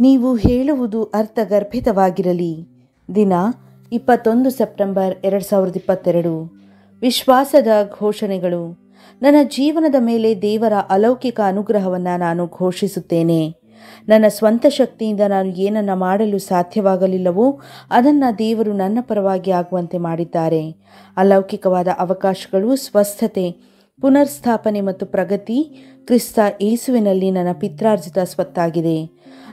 ನೀವು ಹೇಳುವುದು ಅರ್ಥಗರ್ಭಿತವಾಗಿರಲಿ. ದಿನ ಇಪ್ಪತ್ತೊಂದು ಸೆಪ್ಟೆಂಬರ್ ಎರಡು ಸಾವಿರದ ಇಪ್ಪತ್ತೆರಡು. ವಿಶ್ವಾಸದ ಘೋಷಣೆಗಳು. ನನ್ನ ಜೀವನದ ಮೇಲೆ ದೇವರ ಅಲೌಕಿಕ ಅನುಗ್ರಹವನ್ನು ನಾನು ಘೋಷಿಸುತ್ತೇನೆ. ನನ್ನ ಸ್ವಂತ ಶಕ್ತಿಯಿಂದ ನಾನು ಏನನ್ನ ಮಾಡಲು ಸಾಧ್ಯವಾಗಲಿಲ್ಲವೋ ಅದನ್ನು ದೇವರು ನನ್ನ ಪರವಾಗಿ ಆಗುವಂತೆ ಮಾಡಿದ್ದಾರೆ. ಅಲೌಕಿಕವಾದ ಅವಕಾಶಗಳು, ಸ್ವಸ್ಥತೆ ಪುನರ್ಸ್ಥಾಪನೆ ಮತ್ತು ಪ್ರಗತಿ ಕ್ರಿಸ್ತ ಏಸುವಿನಲ್ಲಿ ನನ್ನ ಪಿತ್ರಾರ್ಜಿತ ಸ್ವತ್ತಾಗಿದೆ.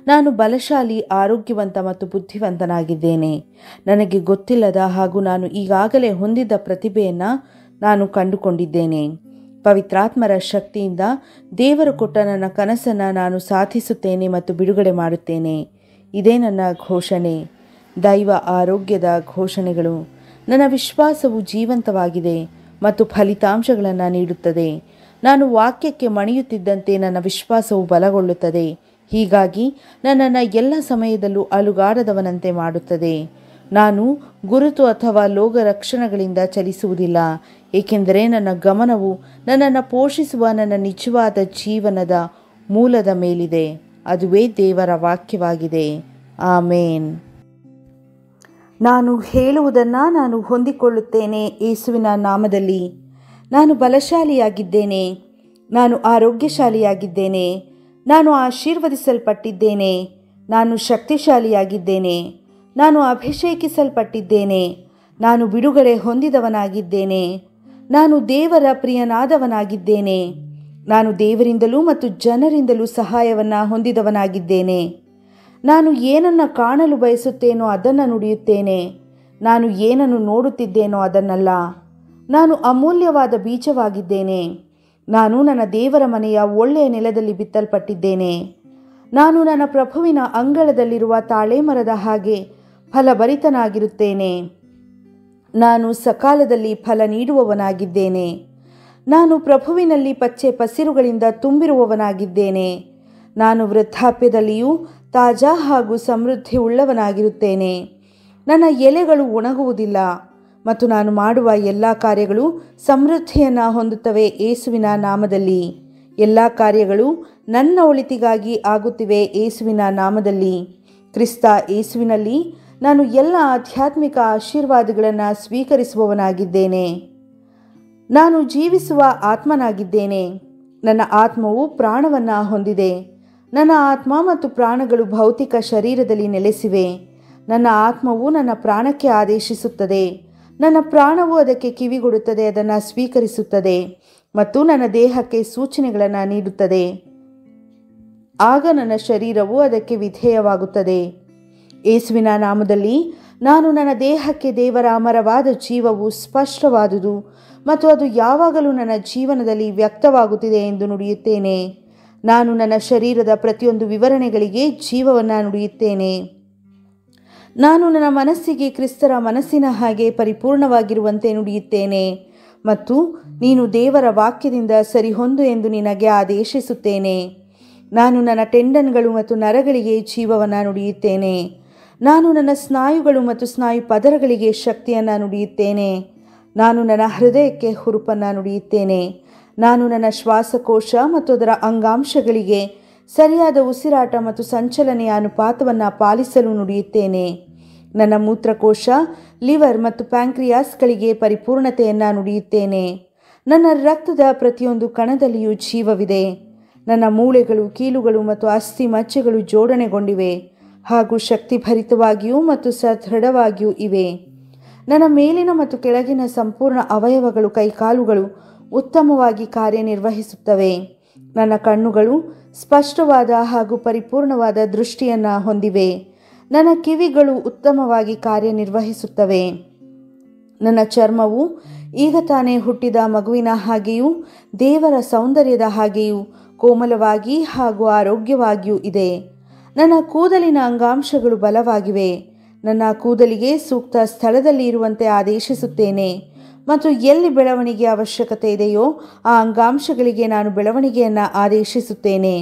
ನಾನು ಬಲಶಾಲಿ, ಆರೋಗ್ಯವಂತ ಮತ್ತು ಬುದ್ಧಿವಂತನಾಗಿದ್ದೇನೆ. ನನಗೆ ಗೊತ್ತಿಲ್ಲದ ಹಾಗೂ ನಾನು ಈಗಾಗಲೇ ಹೊಂದಿದ್ದ ಪ್ರತಿಭೆಯನ್ನು ನಾನು ಕಂಡುಕೊಂಡಿದ್ದೇನೆ. ಪವಿತ್ರಾತ್ಮರ ಶಕ್ತಿಯಿಂದ ದೇವರು ಕೊಟ್ಟ ನನ್ನ ಕನಸನ್ನು ನಾನು ಸಾಧಿಸುತ್ತೇನೆ ಮತ್ತು ಬಿಡುಗಡೆ ಮಾಡುತ್ತೇನೆ. ಇದೇ ನನ್ನ ಘೋಷಣೆ. ದೈವ ಆರೋಗ್ಯದ ಘೋಷಣೆಗಳು. ನನ್ನ ವಿಶ್ವಾಸವು ಜೀವಂತವಾಗಿದೆ. ಮತ್ತು ಫಲಿತಾಂಶಗಳನ್ನು ನೀಡುತ್ತದೆ. ನಾನು ವಾಕ್ಯಕ್ಕೆ ಮಣಿಯುತ್ತಿದ್ದಂತೆ ನನ್ನ ವಿಶ್ವಾಸವು ಬಲಗೊಳ್ಳುತ್ತದೆ. ಹೀಗಾಗಿ ನನ್ನನ್ನು ಎಲ್ಲ ಸಮಯದಲ್ಲೂ ಅಲುಗಾಡದವನಂತೆ ಮಾಡುತ್ತದೆ. ನಾನು ಗುರುತು ಅಥವಾ ಲೋಗ ರಕ್ಷಣಗಳಿಂದ ಚಲಿಸುವುದಿಲ್ಲ, ಏಕೆಂದರೆ ನನ್ನ ಗಮನವು ನನ್ನನ್ನು ಪೋಷಿಸುವ ನನ್ನ ನಿಜವಾದ ಜೀವನದ ಮೂಲದ ಮೇಲಿದೆ. ಅದುವೇ ದೇವರ ವಾಕ್ಯವಾಗಿದೆ. ಆಮೇನ್. ನಾನು ಹೇಳುವುದನ್ನು ನಾನು ಹೊಂದಿಕೊಳ್ಳುತ್ತೇನೆ ಯೇಸುವಿನ ನಾಮದಲ್ಲಿ. ನಾನು ಬಲಶಾಲಿಯಾಗಿದ್ದೇನೆ. ನಾನು ಆರೋಗ್ಯಶಾಲಿಯಾಗಿದ್ದೇನೆ. ನಾನು ಆಶೀರ್ವದಿಸಲ್ಪಟ್ಟಿದ್ದೇನೆ. ನಾನು ಶಕ್ತಿಶಾಲಿಯಾಗಿದ್ದೇನೆ. ನಾನು ಅಭಿಷೇಕಿಸಲ್ಪಟ್ಟಿದ್ದೇನೆ. ನಾನು ಬಿಡುಗಡೆ ಹೊಂದಿದವನಾಗಿದ್ದೇನೆ. ನಾನು ದೇವರ ಪ್ರಿಯನಾದವನಾಗಿದ್ದೇನೆ. ನಾನು ದೇವರಿಂದಲೂ ಮತ್ತು ಜನರಿಂದಲೂ ಸಹಾಯವನ್ನು ಹೊಂದಿದವನಾಗಿದ್ದೇನೆ. ನಾನು ಏನನ್ನು ಕಾಣಲು ಬಯಸುತ್ತೇನೋ ಅದನ್ನು ನುಡಿಯುತ್ತೇನೆ. ನಾನು ಏನನ್ನು ನೋಡುತ್ತಿದ್ದೇನೋ ಅದನ್ನಲ್ಲ. ನಾನು ಅಮೂಲ್ಯವಾದ ಬೀಜವಾಗಿದ್ದೇನೆ. ನಾನು ನನ್ನ ದೇವರ ಮನೆಯ ಒಳ್ಳೆಯ ನೆಲದಲ್ಲಿ ಬಿತ್ತಲ್ಪಟ್ಟಿದ್ದೇನೆ. ನಾನು ನನ್ನ ಪ್ರಭುವಿನ ಅಂಗಳದಲ್ಲಿರುವ ತಾಳೆ ಮರದ ಹಾಗೆ ಫಲಭರಿತನಾಗಿರುತ್ತೇನೆ. ನಾನು ಸಕಾಲದಲ್ಲಿ ಫಲ ನೀಡುವವನಾಗಿದ್ದೇನೆ. ನಾನು ಪ್ರಭುವಿನಲ್ಲಿ ಪಚ್ಚೆ ಪಸಿರುಗಳಿಂದ ತುಂಬಿರುವವನಾಗಿದ್ದೇನೆ. ನಾನು ವೃದ್ಧಾಪ್ಯದಲ್ಲಿಯೂ ತಾಜಾ ಹಾಗೂ ಸಮೃದ್ಧಿ ಉಳ್ಳವನಾಗಿರುತ್ತೇನೆ. ನನ್ನ ಎಲೆಗಳು ಒಣಗುವುದಿಲ್ಲ ಮತ್ತು ನಾನು ಮಾಡುವ ಎಲ್ಲ ಕಾರ್ಯಗಳು ಸಮೃದ್ಧಿಯನ್ನು ಹೊಂದುತ್ತವೆ ಏಸುವಿನ ನಾಮದಲ್ಲಿ. ಎಲ್ಲ ಕಾರ್ಯಗಳು ನನ್ನ ಒಳಿತಿಗಾಗಿ ಆಗುತ್ತಿವೆ ಏಸುವಿನ ನಾಮದಲ್ಲಿ. ಕ್ರಿಸ್ತ ಏಸುವಿನಲ್ಲಿ ನಾನು ಎಲ್ಲ ಆಧ್ಯಾತ್ಮಿಕ ಆಶೀರ್ವಾದಗಳನ್ನು ಸ್ವೀಕರಿಸುವವನಾಗಿದ್ದೇನೆ. ನಾನು ಜೀವಿಸುವ ಆತ್ಮನಾಗಿದ್ದೇನೆ. ನನ್ನ ಆತ್ಮವು ಪ್ರಾಣವನ್ನು ಹೊಂದಿದೆ. ನನ್ನ ಆತ್ಮ ಮತ್ತು ಪ್ರಾಣಗಳು ಭೌತಿಕ ಶರೀರದಲ್ಲಿ ನೆಲೆಸಿವೆ. ನನ್ನ ಆತ್ಮವು ನನ್ನ ಪ್ರಾಣಕ್ಕೆ ಆದೇಶಿಸುತ್ತದೆ. ನನ್ನ ಪ್ರಾಣವು ಅದಕ್ಕೆ ಕಿವಿಗೊಡುತ್ತದೆ, ಅದನ್ನು ಸ್ವೀಕರಿಸುತ್ತದೆ ಮತ್ತು ನನ್ನ ದೇಹಕ್ಕೆ ಸೂಚನೆಗಳನ್ನು ನೀಡುತ್ತದೆ. ಆಗ ನನ್ನ ಶರೀರವು ಅದಕ್ಕೆ ವಿಧೇಯವಾಗುತ್ತದೆ. ಯೇಸುವಿನ ನಾಮದಲ್ಲಿ ನಾನು ನನ್ನ ದೇಹಕ್ಕೆ ದೇವರ ಅಮರವಾದ ಜೀವವು ಸ್ಪಷ್ಟವಾದುದು ಮತ್ತು ಅದು ಯಾವಾಗಲೂ ನನ್ನ ಜೀವನದಲ್ಲಿ ವ್ಯಕ್ತವಾಗುತ್ತಿದೆ ಎಂದು ನುಡಿಯುತ್ತೇನೆ. ನಾನು ನನ್ನ ಶರೀರದ ಪ್ರತಿಯೊಂದು ವಿವರಣೆಗಳಿಗೆ ಜೀವವನ್ನು ನುಡಿಯುತ್ತೇನೆ. ನಾನು ನನ್ನ ಮನಸ್ಸಿಗೆ ಕ್ರಿಸ್ತರ ಮನಸ್ಸಿನ ಹಾಗೆ ಪರಿಪೂರ್ಣವಾಗಿರುವಂತೆ ನುಡಿಯುತ್ತೇನೆ. ಮತ್ತು ನೀನು ದೇವರ ವಾಕ್ಯದಿಂದ ಸರಿಹೊಂದು ಎಂದು ನಿನಗೆ ಆದೇಶಿಸುತ್ತೇನೆ. ನಾನು ನನ್ನ ಟೆಂಡನ್ಗಳು ಮತ್ತು ನರಗಳಿಗೆ ಜೀವವನ್ನು ನುಡಿಯುತ್ತೇನೆ. ನಾನು ನನ್ನ ಸ್ನಾಯುಗಳು ಮತ್ತು ಸ್ನಾಯು ಪದರಗಳಿಗೆ ಶಕ್ತಿಯನ್ನು ನುಡಿಯುತ್ತೇನೆ. ನಾನು ನನ್ನ ಹೃದಯಕ್ಕೆ ಹುರುಪನ್ನು ನುಡಿಯುತ್ತೇನೆ. ನಾನು ನನ್ನ ಶ್ವಾಸಕೋಶ ಮತ್ತು ಅದರ ಅಂಗಾಂಶಗಳಿಗೆ ಸರಿಯಾದ ಉಸಿರಾಟ ಮತ್ತು ಸಂಚಲನೆಯ ಅನುಪಾತವನ್ನು ಪಾಲಿಸಲು ನುಡಿಯುತ್ತೇನೆ. ನನ್ನ ಮೂತ್ರಕೋಶ, ಲಿವರ್ ಮತ್ತು ಪ್ಯಾಂಕ್ರಿಯಾಸ್ಗಳಿಗೆ ಪರಿಪೂರ್ಣತೆಯನ್ನು ನುಡಿಯುತ್ತೇನೆ. ನನ್ನ ರಕ್ತದ ಪ್ರತಿಯೊಂದು ಕಣದಲ್ಲಿಯೂ ಜೀವವಿದೆ. ನನ್ನ ಮೂಳೆಗಳು, ಕೀಲುಗಳು ಮತ್ತು ಅಸ್ಥಿ ಮಚ್ಚೆಗಳು ಜೋಡಣೆಗೊಂಡಿವೆ. ಹಾಗೂ ಶಕ್ತಿಭರಿತವಾಗಿಯೂ ಮತ್ತು ಸದೃಢವಾಗಿಯೂ ಇವೆ. ನನ್ನ ಮೇಲಿನ ಮತ್ತು ಕೆಳಗಿನ ಸಂಪೂರ್ಣ ಅವಯವಗಳು, ಕೈಕಾಲುಗಳು ಉತ್ತಮವಾಗಿ ಕಾರ್ಯನಿರ್ವಹಿಸುತ್ತವೆ. ನನ್ನ ಕಣ್ಣುಗಳು ಸ್ಪಷ್ಟವಾದ ಹಾಗೂ ಪರಿಪೂರ್ಣವಾದ ದೃಷ್ಟಿಯನ್ನು ಹೊಂದಿವೆ. ನನ್ನ ಕಿವಿಗಳು ಉತ್ತಮವಾಗಿ ಕಾರ್ಯನಿರ್ವಹಿಸುತ್ತವೆ. ನನ್ನ ಚರ್ಮವು ಈಗ ತಾನೇ ಹುಟ್ಟಿದ ಮಗುವಿನ ಹಾಗೆಯೂ, ದೇವರ ಸೌಂದರ್ಯದ ಹಾಗೆಯೂ ಕೋಮಲವಾಗಿ ಹಾಗೂ ಆರೋಗ್ಯವಾಗಿಯೂ ಇದೆ. ನನ್ನ ಕೂದಲಿನ ಅಂಗಾಂಶಗಳು ಬಲವಾಗಿವೆ. ನನ್ನ ಕೂದಲಿಗೆ ಸೂಕ್ತ ಸ್ಥಳದಲ್ಲಿ ಇರುವಂತೆ ಆದೇಶಿಸುತ್ತೇನೆ. ಮತ್ತು ಎಲ್ಲಿ ಬೆಳವಣಿಗೆ ಅವಶ್ಯಕತೆ ಇದೆಯೋ ಆ ಅಂಗಾಂಶಗಳಿಗೆ ನಾನು ಬೆಳವಣಿಗೆಯನ್ನು ಆದೇಶಿಸುತ್ತೇನೆ.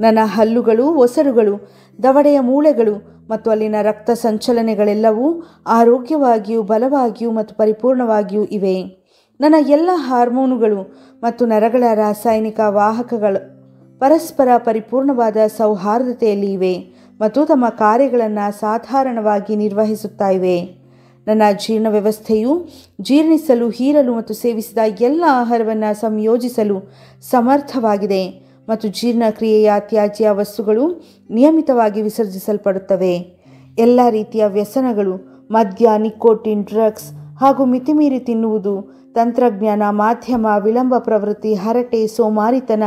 ನನ್ನ ಹಲ್ಲುಗಳು, ಒಸರುಗಳು, ದವಡೆಯ ಮೂಳೆಗಳು ಮತ್ತು ಅಲ್ಲಿನ ರಕ್ತ ಸಂಚಲನೆಗಳೆಲ್ಲವೂ ಆರೋಗ್ಯವಾಗಿಯೂ ಬಲವಾಗಿಯೂ ಮತ್ತು ಪರಿಪೂರ್ಣವಾಗಿಯೂ ಇವೆ. ನನ್ನ ಎಲ್ಲ ಹಾರ್ಮೋನುಗಳು ಮತ್ತು ನರಗಳ ರಾಸಾಯನಿಕ ವಾಹಕಗಳು ಪರಸ್ಪರ ಪರಿಪೂರ್ಣವಾದ ಸೌಹಾರ್ದತೆಯಲ್ಲಿ ಇವೆ ಮತ್ತು ತಮ್ಮ ಕಾರ್ಯಗಳನ್ನು ಸಾಧಾರಣವಾಗಿ ನಿರ್ವಹಿಸುತ್ತಾ ಇವೆ. ನನ್ನ ಜೀರ್ಣ ವ್ಯವಸ್ಥೆಯು ಜೀರ್ಣಿಸಲು, ಹೀರಲು ಮತ್ತು ಸೇವಿಸಿದ ಎಲ್ಲ ಆಹಾರವನ್ನು ಸಂಯೋಜಿಸಲು ಸಮರ್ಥವಾಗಿದೆ ಮತ್ತು ಜೀರ್ಣಕ್ರಿಯೆಯ ತ್ಯಾಜ್ಯ ವಸ್ತುಗಳು ನಿಯಮಿತವಾಗಿ ವಿಸರ್ಜಿಸಲ್ಪಡುತ್ತವೆ. ಎಲ್ಲ ರೀತಿಯ ವ್ಯಸನಗಳು, ಮದ್ಯ, ನಿಕೋಟಿನ್, ಡ್ರಗ್ಸ್ ಹಾಗೂ ಮಿತಿಮೀರಿ ತಿನ್ನುವುದು, ತಂತ್ರಜ್ಞಾನ, ಮಾಧ್ಯಮ, ವಿಳಂಬ ಪ್ರವೃತ್ತಿ, ಹರಟೆ, ಸೋಮಾರಿತನ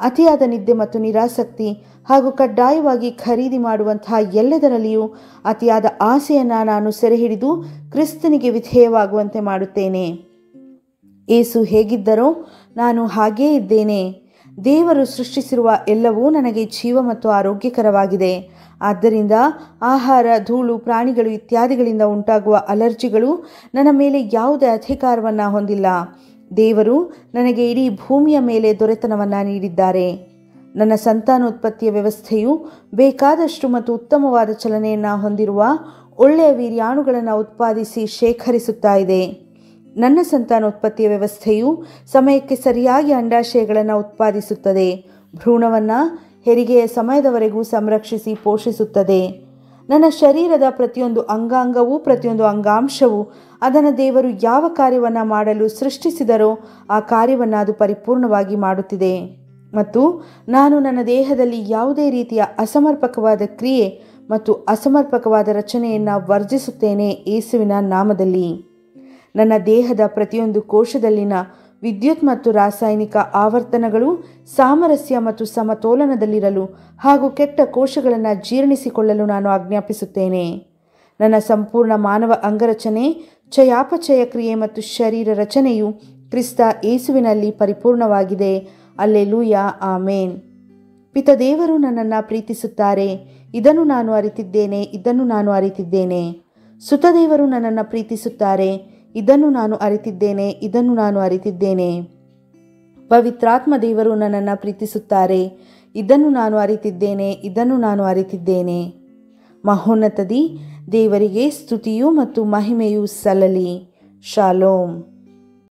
ಅತಿಯಾದ ನಿದ್ದೆ ಮತ್ತು ನಿರಾಸಕ್ತಿ ಹಾಗೂ ಕಡ್ಡಾಯವಾಗಿ ಖರೀದಿ ಮಾಡುವಂತಹ ಎಲ್ಲದರಲ್ಲಿಯೂ ಅತಿಯಾದ ಆಸೆಯನ್ನು ನಾನು ಸೆರೆಹಿಡಿದು ಕ್ರಿಸ್ತನಿಗೆ ವಿಧೇಯವಾಗುವಂತೆ ಮಾಡುತ್ತೇನೆ. ಏಸು ಹೇಗಿದ್ದರೋ ನಾನು ಹಾಗೇ ಇದ್ದೇನೆ. ದೇವರು ಸೃಷ್ಟಿಸಿರುವ ಎಲ್ಲವೂ ನನಗೆ ಜೀವ ಮತ್ತು ಆರೋಗ್ಯಕರವಾಗಿದೆ. ಆದ್ದರಿಂದ ಆಹಾರ, ಧೂಳು, ಪ್ರಾಣಿಗಳು ಇತ್ಯಾದಿಗಳಿಂದ ಉಂಟಾಗುವ ಅಲರ್ಜಿಗಳು ನನ್ನ ಮೇಲೆ ಯಾವುದೇ ಅಧಿಕಾರವನ್ನು ಹೊಂದಿಲ್ಲ. ದೇವರು ನನಗೆ ಇಡೀ ಭೂಮಿಯ ಮೇಲೆ ದೊರೆತನವನ್ನು ನೀಡಿದ್ದಾರೆ. ನನ್ನ ಸಂತಾನೋತ್ಪತ್ತಿಯ ವ್ಯವಸ್ಥೆಯು ಬೇಕಾದಷ್ಟು ಮತ್ತು ಉತ್ತಮವಾದ ಚಲನೆಯನ್ನು ಹೊಂದಿರುವ ಒಳ್ಳೆಯ ವೀರ್ಯಾಣುಗಳನ್ನು ಉತ್ಪಾದಿಸಿ ಶೇಖರಿಸುತ್ತಾ ಇದೆ. ನನ್ನ ಸಂತಾನೋತ್ಪತ್ತಿಯ ವ್ಯವಸ್ಥೆಯು ಸಮಯಕ್ಕೆ ಸರಿಯಾಗಿ ಅಂಡಾಶಯಗಳನ್ನು ಉತ್ಪಾದಿಸುತ್ತದೆ. ಭ್ರೂಣವನ್ನು ಹೆರಿಗೆಯ ಸಮಯದವರೆಗೂ ಸಂರಕ್ಷಿಸಿ ಪೋಷಿಸುತ್ತದೆ. ನನ್ನ ಶರೀರದ ಪ್ರತಿಯೊಂದು ಅಂಗಾಂಗವೂ, ಪ್ರತಿಯೊಂದು ಅಂಗಾಂಶವೂ ಅದನ್ನು ದೇವರು ಯಾವ ಕಾರ್ಯವನ್ನು ಮಾಡಲು ಸೃಷ್ಟಿಸಿದರೋ ಆ ಕಾರ್ಯವನ್ನು ಅದು ಪರಿಪೂರ್ಣವಾಗಿ ಮಾಡುತ್ತಿದೆ. ಮತ್ತು ನಾನು ನನ್ನ ದೇಹದಲ್ಲಿ ಯಾವುದೇ ರೀತಿಯ ಅಸಮರ್ಪಕವಾದ ಕ್ರಿಯೆ ಮತ್ತು ಅಸಮರ್ಪಕವಾದ ರಚನೆಯನ್ನು ವರ್ಜಿಸುತ್ತೇನೆ ಯೇಸುವಿನ ನಾಮದಲ್ಲಿ. ನನ್ನ ದೇಹದ ಪ್ರತಿಯೊಂದು ಕೋಶದಲ್ಲಿನ ವಿದ್ಯುತ್ ಮತ್ತು ರಾಸಾಯನಿಕ ಆವರ್ತನಗಳು ಸಾಮರಸ್ಯ ಮತ್ತು ಸಮತೋಲನದಲ್ಲಿರಲು ಹಾಗೂ ಕೆಟ್ಟ ಕೋಶಗಳನ್ನು ಜೀರ್ಣಿಸಿಕೊಳ್ಳಲು ನಾನು ಆಜ್ಞಾಪಿಸುತ್ತೇನೆ. ನನ್ನ ಸಂಪೂರ್ಣ ಮಾನವ ಅಂಗರಚನೆ, ಚಯಾಪಚಯ ಕ್ರಿಯೆ ಮತ್ತು ಶರೀರ ರಚನೆಯು ಕ್ರಿಸ್ತ ಏಸುವಿನಲ್ಲಿ ಪರಿಪೂರ್ಣವಾಗಿದೆ. ಅಲ್ಲೆಲೂಯ, ಆಮೇನ್. ಪಿತದೇವರು ನನ್ನನ್ನು ಪ್ರೀತಿಸುತ್ತಾರೆ. ಇದನ್ನು ನಾನು ಅರಿತಿದ್ದೇನೆ, ಇದನ್ನು ನಾನು ಅರಿತಿದ್ದೇನೆ. ಸುತದೇವರು ನನ್ನನ್ನು ಪ್ರೀತಿಸುತ್ತಾರೆ. ಇದನ್ನು ನಾನು ಅರಿತಿದ್ದೇನೆ, ಇದನ್ನು ನಾನು ಅರಿತಿದ್ದೇನೆ. ಪವಿತ್ರಾತ್ಮ ದೇವರು ನನ್ನನ್ನು ಪ್ರೀತಿಸುತ್ತಾರೆ. ಇದನ್ನು ನಾನು ಅರಿತಿದ್ದೇನೆ, ಇದನ್ನು ನಾನು ಅರಿತಿದ್ದೇನೆ. ಮಹೋನ್ನತದಿ ದೇವರಿಗೆ ಸ್ತುತಿಯು ಮತ್ತು ಮಹಿಮೆಯು ಸಲ್ಲಲಿ. ಶಾಲೋಮ್.